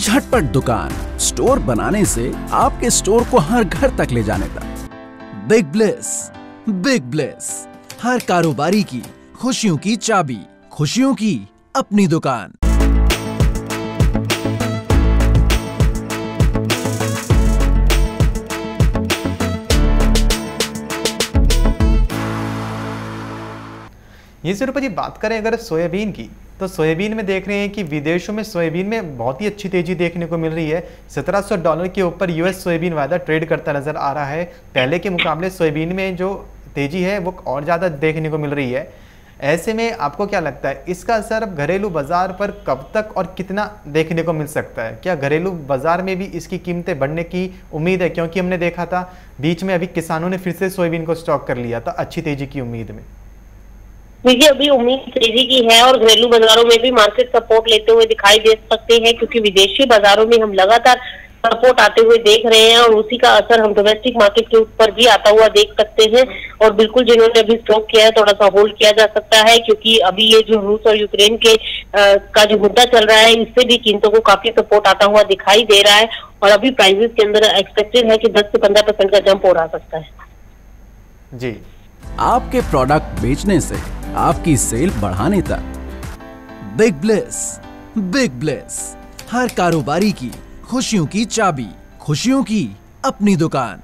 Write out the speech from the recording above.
झटपट दुकान। स्टोर बनाने से आपके स्टोर को हर घर तक ले जाने तक। बिग ब्लेस बिग ब्लेस, हर कारोबारी की, खुशियों की चाबी, खुशियों की अपनी दुकान। ये सिर्फ़ जी बात करें अगर सोयाबीन की तो सोयाबीन में देख रहे हैं कि विदेशों में सोयाबीन में बहुत ही अच्छी तेज़ी देखने को मिल रही है। 1700 डॉलर के ऊपर यूएस सोयाबीन वायदा ट्रेड करता नज़र आ रहा है। पहले के मुकाबले सोयाबीन में जो तेज़ी है, वो और ज़्यादा देखने को मिल रही है। ऐसे में आपको क्या लगता है, इसका असर अब घरेलू बाज़ार पर कब तक और कितना देखने को मिल सकता है? क्या घरेलू बाज़ार में भी इसकी कीमतें बढ़ने की उम्मीद है? क्योंकि हमने देखा था, बीच में अभी किसानों ने फिर से सोयाबीन को स्टॉक कर लिया था, अच्छी तेज़ी की उम्मीद में। देखिए अभी उम्मीद तेज़ी की है और घरेलू बाजारों में भी मार्केट सपोर्ट लेते हुए दिखाई दे सकते हैं क्योंकि विदेशी बाजारों में हम लगातार सपोर्ट आते हुए देख रहे हैं और उसी का असर हम डोमेस्टिक मार्केट के ऊपर भी आता हुआ देख सकते हैं। और बिल्कुल जिन्होंने अभी स्टॉक किया है थोड़ा सा होल्ड किया जा सकता है क्योंकि अभी ये जो रूस और यूक्रेन के आ, का जो मुद्दा चल रहा है इससे भी कीमतों को काफ़ी सपोर्ट आता हुआ दिखाई दे रहा है। और अभी प्राइजेस के अंदर एक्सपेक्टेड है कि 10 से 15 परसेंट का जंप हो रहा सकता है। जी। आपके प्रोडक्ट बेचने से आपकी सेल बढ़ाने तक। बिग ब्लेस बिग ब्लेस, हर कारोबारी की खुशियों की चाबी, खुशियों की अपनी दुकान।